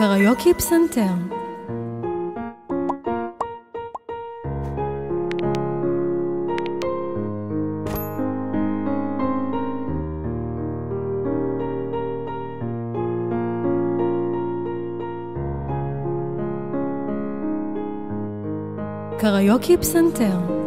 קריוקי פסנתר. קריוקי פסנתר.